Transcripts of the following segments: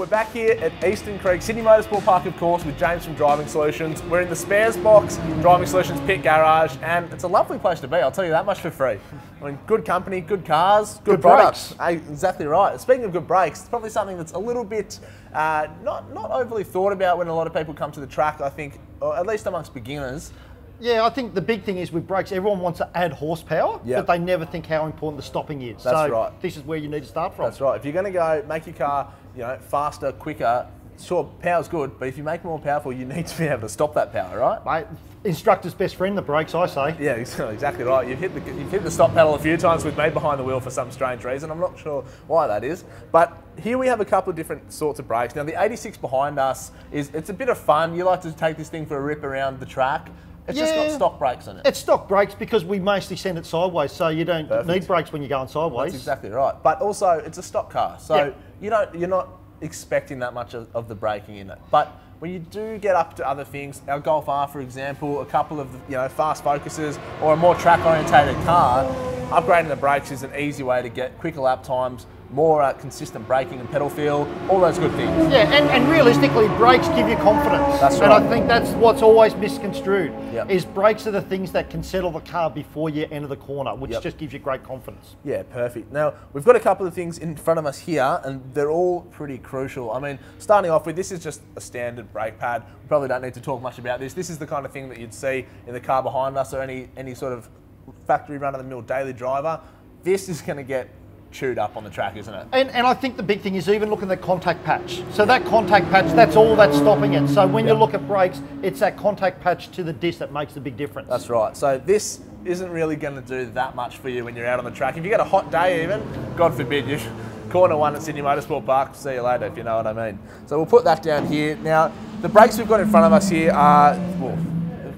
we're back here at Eastern Creek, Sydney Motorsport Park, of course, with James from Driving Solutions. We're in the Sparesbox, Driving Solutions pit garage, and it's a lovely place to be, I'll tell you that much for free. I mean, good company, good cars, good, Good products. Hey, exactly right. Speaking of good brakes, it's probably something that's a little bit uh, not, not overly thought about when a lot of people come to the track, I think, or at least amongst beginners. Yeah, I think the big thing is with brakes, everyone wants to add horsepower, Yep. but they never think how important the stopping is. That's so right. this is where you need to start from. That's right. If you're going to go make your car, you know, faster, quicker, sure, power's good, but if you make more powerful, you need to be able to stop that power, right? Mate, instructor's best friend, the brakes, I say. Yeah, exactly right. You've hit the you've hit the stop pedal a few times with me behind the wheel for some strange reason. I'm not sure why that is, but here we have a couple of different sorts of brakes. Now the 86 behind us is it's a bit of fun. You like to take this thing for a rip around the track. It's just got stock brakes in it. It's stock brakes because we mostly send it sideways, so you don't Perfect. need brakes when you're going sideways. That's exactly right. But also, it's a stock car, so Yeah. you don't you're not expecting that much of, of the braking in it. But when you do get up to other things, our Golf R, for example, a couple of you know fast focuses, or a more track-orientated car, upgrading the brakes is an easy way to get quicker lap times, more uh, consistent braking and pedal feel, all those good things. Yeah, and, and realistically, brakes give you confidence. That's right. And. I think that's what's always misconstrued. Yep. Is brakes are the things that can settle the car before you enter the corner, which Yep. just gives you great confidence. Yeah, perfect. Now, we've got a couple of things in front of us here, and they're all pretty crucial. I mean, starting off with, this is just a standard brake pad. We probably don't need to talk much about this. This is the kind of thing that you'd see in the car behind us or any, any sort of factory run-of-the-mill daily driver. This is going to get chewed up on the track, isn't it? And, and I think the big thing is even looking at the contact patch. So that contact patch, that's all that's stopping it. So when Yeah. you look at brakes, it's that contact patch to the disc that makes the big difference. That's right. So this isn't really going to do that much for you when you're out on the track. If you get a hot day even, God forbid you corner one at Sydney Motorsport Park, see you later if you know what I mean. So we'll put that down here. Now, the brakes we've got in front of us here are, well,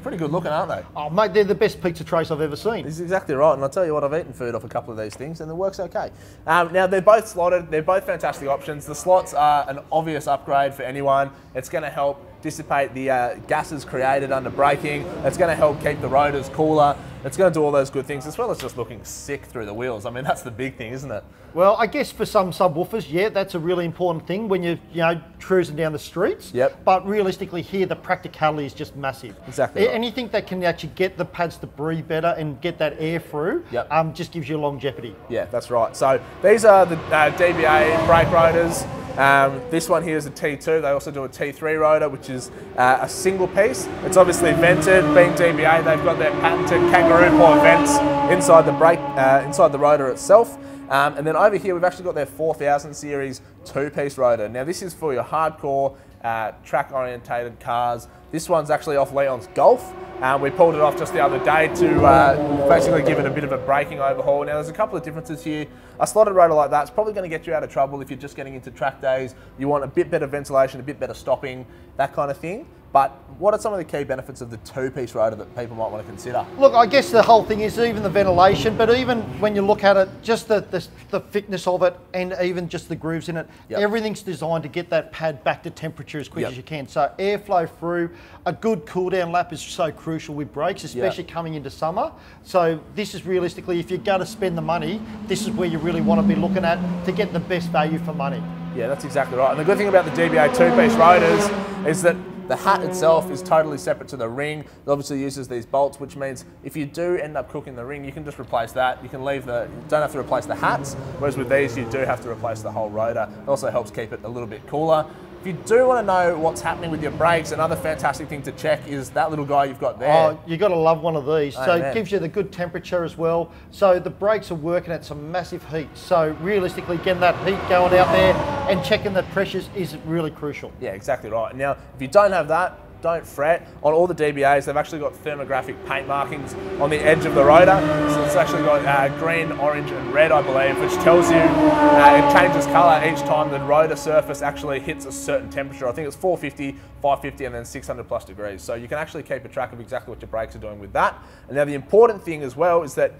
pretty good looking, aren't they? Oh, mate, they're the best pizza trace I've ever seen. This is exactly right, and I'll tell you what, I've eaten food off a couple of these things, and it works okay. Um, now, they're both slotted, they're both fantastic options. The slots are an obvious upgrade for anyone. It's going to help dissipate the uh, gases created under braking. It's going to help keep the rotors cooler. It's going to do all those good things, as well as just looking sick through the wheels. I mean, that's the big thing, isn't it? Well, I guess for some subwoofers, yeah, that's a really important thing when you're, you know, cruising down the streets. Yep. But realistically, here the practicality is just massive. Exactly right. Anything that can actually get the pads to breathe better and get that air through, Yep. um, just gives you longevity. Yeah, that's right. So these are the uh, DBA brake rotors. Um, this one here is a T2. They also do a T3 rotor, which is uh, a single piece. It's obviously vented. Being DBA, they've got their patented kangaroo paw vents inside the brake, uh, inside the rotor itself. Um, and then over here, we've actually got their 4000 series two-piece rotor. Now this is for your hardcore uh, track-orientated cars. This one's actually off Leon's Golf. Um, we pulled it off just the other day to uh, basically give it a bit of a braking overhaul. Now there's a couple of differences here. A slotted rotor like that's probably going to get you out of trouble if you're just getting into track days. You want a bit better ventilation, a bit better stopping, that kind of thing. But what are some of the key benefits of the two-piece rotor that people might want to consider? Look, I guess the whole thing is even the ventilation, but even when you look at it, just the, the, the thickness of it and even just the grooves in it, Yep. everything's designed to get that pad back to temperature as quick Yep. as you can. So airflow through, a good cool down lap is so crucial with brakes, especially coming into summer. So this is realistically, if you're going to spend the money, this is where you really want to be looking at to get the best value for money. Yeah, that's exactly right. And the good thing about the DBA two-piece rotors is that the hat itself is totally separate to the ring. It obviously uses these bolts, which means if you do end up cooking the ring, you can just replace that. You can leave the, you don't have to replace the hats, whereas with these, you do have to replace the whole rotor. It also helps keep it a little bit cooler. If you do want to know what's happening with your brakes, another fantastic thing to check is that little guy you've got there. Oh, you got to love one of these. so it gives you the good temperature as well. So the brakes are working at some massive heat. So realistically, getting that heat going out there and checking the pressures is really crucial. Yeah, exactly right. Now, if you don't have that, don't fret. On all the DBAs, they've actually got thermographic paint markings on the edge of the rotor. So it's actually got uh, green, orange, and red, I believe, which tells you uh, it changes colour each time the rotor surface actually hits a certain temperature. I think it's 450, 550, and then 600 plus degrees. So you can actually keep a track of exactly what your brakes are doing with that. And now the important thing as well is that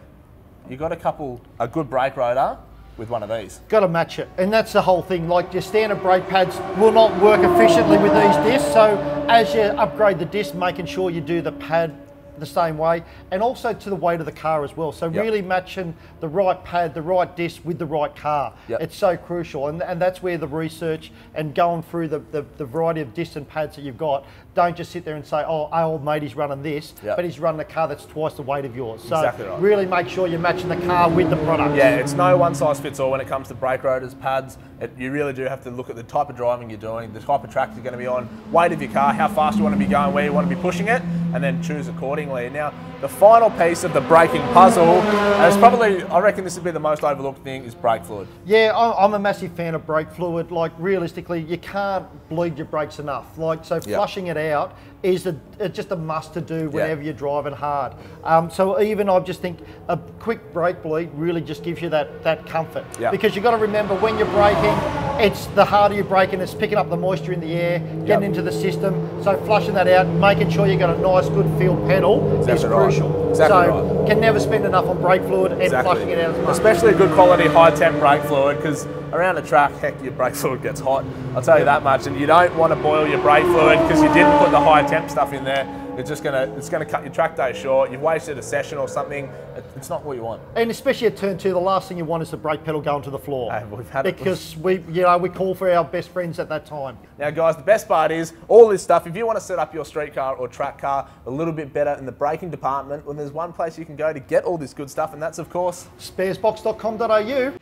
you've got a couple, a good brake rotor with one of these. Got to match it, and that's the whole thing. Like your standard brake pads will not work efficiently with these discs. So as you upgrade the disc, making sure you do the pad the same way, and also to the weight of the car as well. So Yep. really matching the right pad, the right disc with the right car. Yep. It's so crucial, and, and that's where the research and going through the, the, the variety of disc and pads that you've got. Don't just sit there and say, "Oh, our old mate, he's running this," Yep. but he's running a car that's twice the weight of yours. So Exactly right. really make sure you're matching the car with the product. Yeah, it's no one size fits all when it comes to brake rotors, pads. It, you really do have to look at the type of driving you're doing, the type of track you're going to be on, weight of your car, how fast you want to be going, where you want to be pushing it, and then choose accordingly. Now, the final piece of the braking puzzle, and it's probably, I reckon this would be the most overlooked thing, is brake fluid. Yeah, I- I'm a massive fan of brake fluid. Like realistically, you can't bleed your brakes enough. Like so, flushing it out is a, it's just a must to do whenever you're driving hard. Um, so even I just think a quick brake bleed really just gives you that that comfort. Yeah. Because you've got to remember when you're braking, it's the harder you're braking, it's picking up the moisture in the air, getting Yep. into the system. So flushing that out, making sure you got a nice good feel pedal is right. crucial. Exactly so right. can never spend enough on brake fluid and flushing it out as much. Especially good quality high temp brake fluid because around the track, heck, your brake fluid gets hot. I'll tell you that much. And you don't want to boil your brake fluid because you didn't put the high temp stuff in there. It's just gonna it's gonna cut your track day short. You've wasted a session or something. It's not what you want. And especially at turn two, the last thing you want is the brake pedal going to the floor. Hey, we've had it. because we, you know, we call for our best friends at that time. Now, guys, the best part is all this stuff. If you want to set up your street car or track car a little bit better in the braking department, well, there's one place you can go to get all this good stuff, and that's, of course, Sparesbox.com.au.